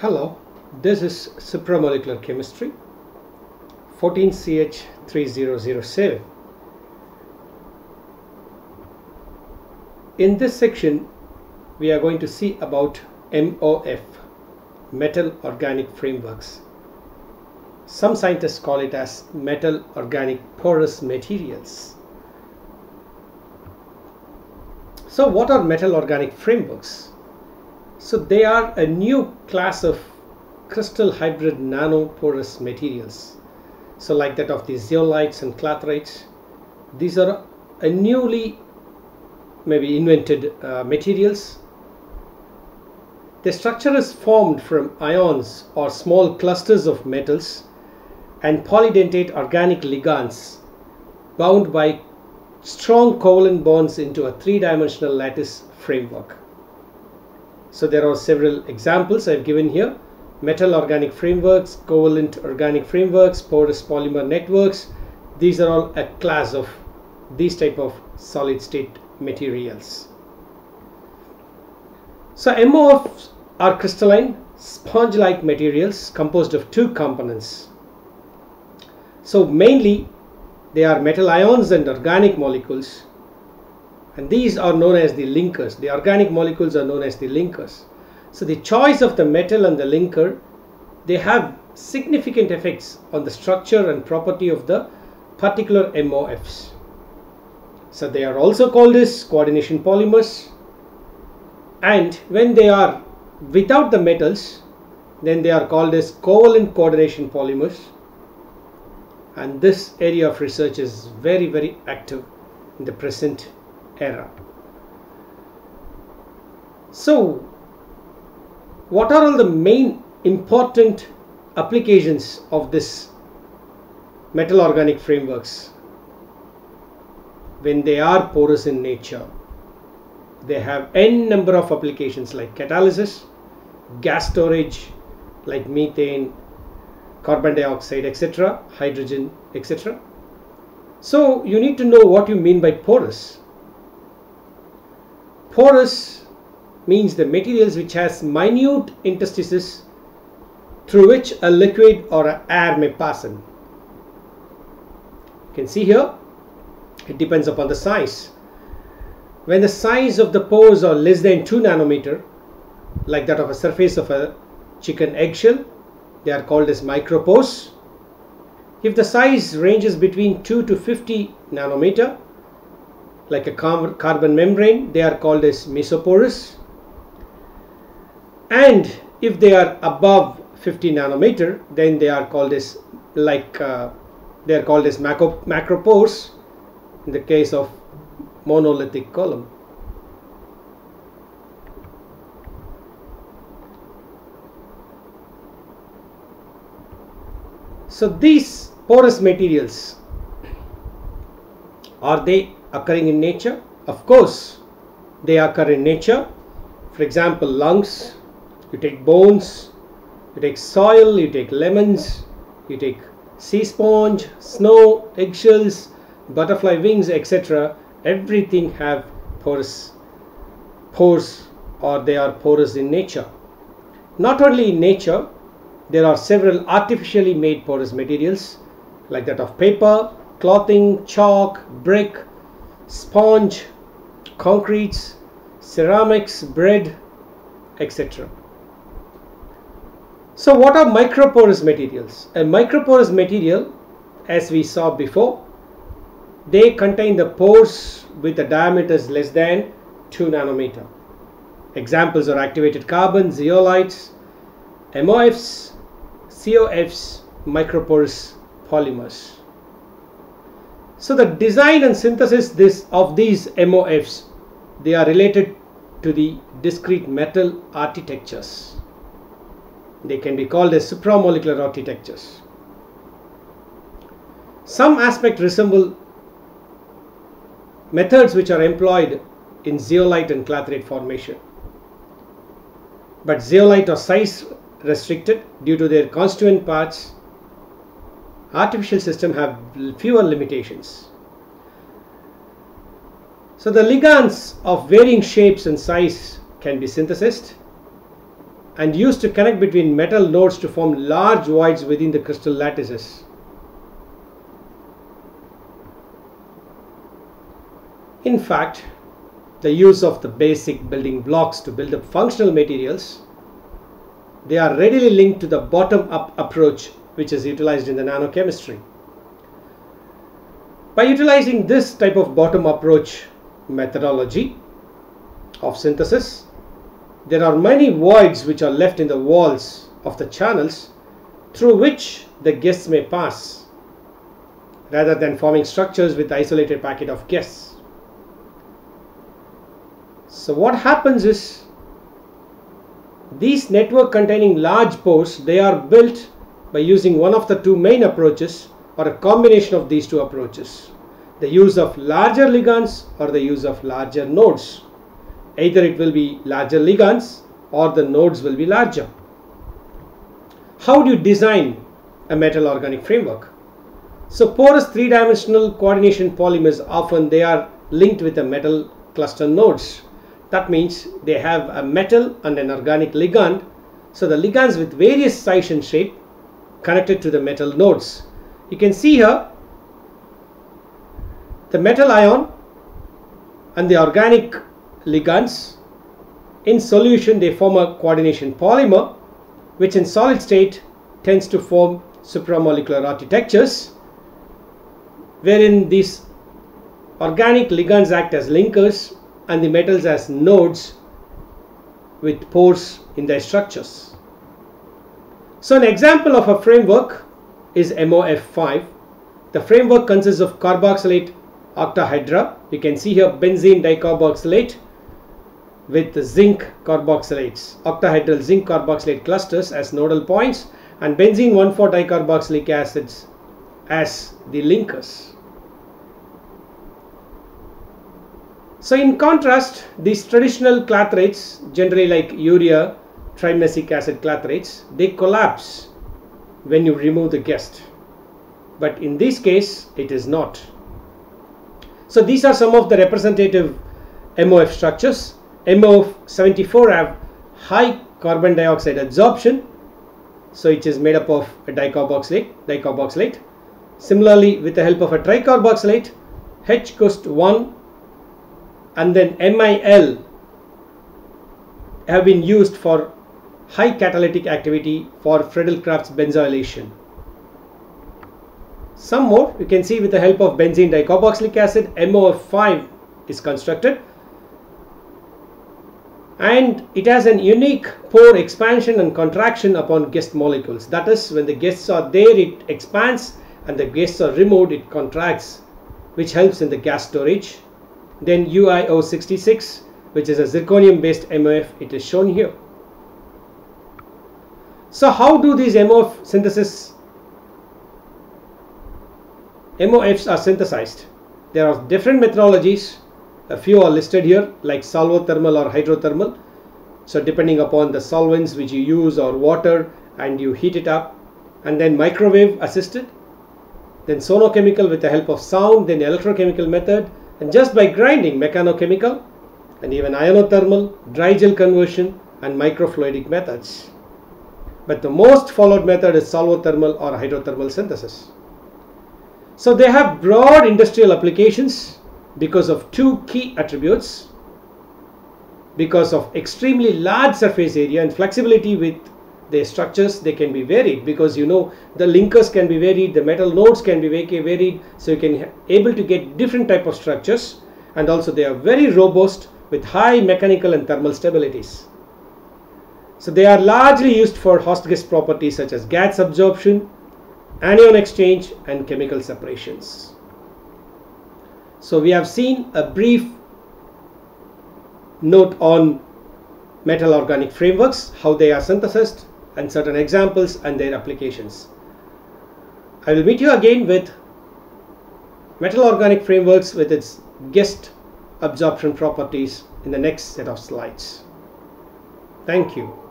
Hello, this is supramolecular chemistry 14CH3007. In this section, we are going to see about MOF, metal organic frameworks. Some scientists call it as metal organic porous materials. So, what are metal organic frameworks? So, they are a new class of crystal hybrid nanoporous materials. So, like that of the zeolites and clathrates, these are a newly maybe invented uh, materials. The structure is formed from ions or small clusters of metals and polydentate organic ligands bound by strong covalent bonds into a three-dimensional lattice framework. So there are several examples I've given here. Metal organic frameworks, covalent organic frameworks, porous polymer networks. These are all a class of these type of solid state materials. So MOFs are crystalline sponge-like materials composed of two components. So mainly they are metal ions and organic molecules and these are known as the linkers. The organic molecules are known as the linkers. So the choice of the metal and the linker they have significant effects on the structure and property of the particular MOFs. So they are also called as coordination polymers and when they are without the metals then they are called as covalent coordination polymers and this area of research is very very active in the present So what are all the main important applications of this metal organic frameworks when they are porous in nature? They have n number of applications like catalysis, gas storage like methane, carbon dioxide, etc., hydrogen, etc. So you need to know what you mean by porous. Porous means the materials which has minute interstices through which a liquid or a air may pass in. You can see here, it depends upon the size. When the size of the pores are less than 2 nanometer, like that of a surface of a chicken eggshell, they are called as micropores. If the size ranges between 2 to 50 nanometer, like a carbon membrane, they are called as mesoporous. And if they are above 50 nanometer, then they are called as like uh, they are called as macro, macropores in the case of monolithic column. So these porous materials are they occurring in nature? Of course, they occur in nature. For example, lungs, you take bones, you take soil, you take lemons, you take sea sponge, snow, eggshells, butterfly wings, etc. Everything have porous pores or they are porous in nature. Not only in nature, there are several artificially made porous materials like that of paper, clothing, chalk, brick, sponge, concretes, ceramics, bread, etc. So what are microporous materials? A microporous material as we saw before they contain the pores with the diameters less than 2 nanometer. Examples are activated carbon, zeolites, MOFs, COFs, microporous polymers. So the design and synthesis this of these MOFs they are related to the discrete metal architectures. They can be called as supramolecular architectures. Some aspect resemble methods which are employed in zeolite and clathrate formation. But zeolite are size restricted due to their constituent parts. Artificial system have fewer limitations. So the ligands of varying shapes and size can be synthesized and used to connect between metal nodes to form large voids within the crystal lattices. In fact, the use of the basic building blocks to build up functional materials, they are readily linked to the bottom-up approach which is utilized in the nanochemistry. By utilizing this type of bottom approach methodology of synthesis, there are many voids which are left in the walls of the channels through which the guests may pass rather than forming structures with isolated packet of guests. So what happens is these network containing large pores they are built by using one of the two main approaches or a combination of these two approaches the use of larger ligands or the use of larger nodes either it will be larger ligands or the nodes will be larger. How do you design a metal organic framework? So porous three-dimensional coordination polymers often they are linked with the metal cluster nodes. That means they have a metal and an organic ligand. So the ligands with various size and shape connected to the metal nodes. You can see here the metal ion and the organic ligands. In solution, they form a coordination polymer, which in solid state tends to form supramolecular architectures, wherein these organic ligands act as linkers and the metals as nodes with pores in their structures. So an example of a framework is MOF5. The framework consists of carboxylate octahedra. You can see here benzene dicarboxylate with zinc carboxylates, octahedral zinc carboxylate clusters as nodal points and benzene 1,4-dicarboxylic acids as the linkers. So in contrast, these traditional clathrates, generally like urea, trimesic acid clathrates, they collapse when you remove the guest. But in this case, it is not. So these are some of the representative MOF structures MOF 74 have high carbon dioxide adsorption. so it is made up of a dicarboxylate dicarboxylate similarly with the help of a tricarboxylate HKUST-1 and then MIL have been used for high catalytic activity for Friedel-Crafts benzoylation. Some more you can see with the help of benzene dicarboxylic acid MOF5 is constructed and it has an unique pore expansion and contraction upon guest molecules. That is, when the guests are there, it expands, and the guests are removed, it contracts, which helps in the gas storage. Then UiO66, which is a zirconium based MOF, it is shown here. So, how do these MOF synthesis MOFs are synthesized? There are different methodologies a few are listed here like solvothermal or hydrothermal. So depending upon the solvents which you use or water and you heat it up and then microwave assisted. Then sonochemical with the help of sound, then electrochemical method and just by grinding mechanochemical and even ionothermal, dry gel conversion and microfluidic methods. But the most followed method is solvothermal or hydrothermal synthesis. So they have broad industrial applications because of two key attributes. Because of extremely large surface area and flexibility with the structures they can be varied. Because you know the linkers can be varied the metal nodes can be varied. So you can able to get different type of structures. And also they are very robust with high mechanical and thermal stabilities so they are largely used for host guest properties such as gas absorption anion exchange and chemical separations so we have seen a brief note on metal organic frameworks, how they are synthesized and certain examples and their applications. I will meet you again with metal organic frameworks with its guest absorption properties in the next set of slides. Thank you.